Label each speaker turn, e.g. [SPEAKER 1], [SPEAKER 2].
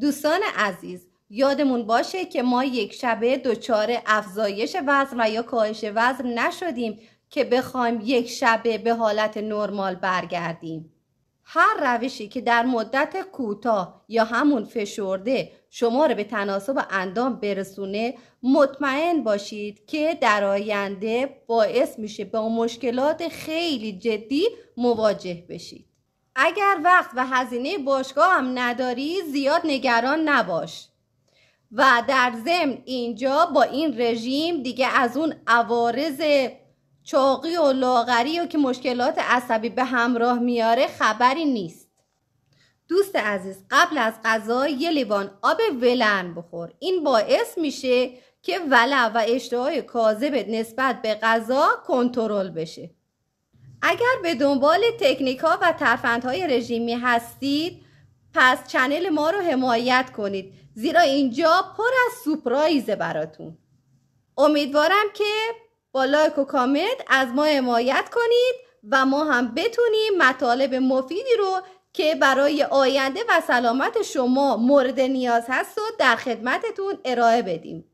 [SPEAKER 1] دوستان عزیز یادمون باشه که ما یک شبه دچار افزایش وزن و یا کاهش وزن نشدیم که بخوایم یک شبه به حالت نرمال برگردیم. هر روشی که در مدت کوتاه یا همون فشرده شما رو به تناسب اندام برسونه مطمئن باشید که در آینده باعث میشه با مشکلات خیلی جدی مواجه بشید. اگر وقت و هزینه باشگاه هم نداری زیاد نگران نباش. و در ضمن اینجا با این رژیم دیگه از اون عوارض چاقی و لاغری و که مشکلات عصبی به همراه میاره خبری نیست. دوست عزیز قبل از غذا یه لیوان آب ولن بخور. این باعث میشه که ولع و اشتهای کاذبت نسبت به غذا کنترل بشه. اگر به دنبال تکنیک ها و ترفندهای رژیمی هستید پس channel ما رو حمایت کنید. زیرا اینجا پر از surprise ه براتون. امیدوارم که با لایک و کامنت از ما حمایت کنید و ما هم بتونیم مطالب مفیدی رو که برای آینده و سلامت شما مورد نیاز هست و در خدمتتون ارائه بدیم.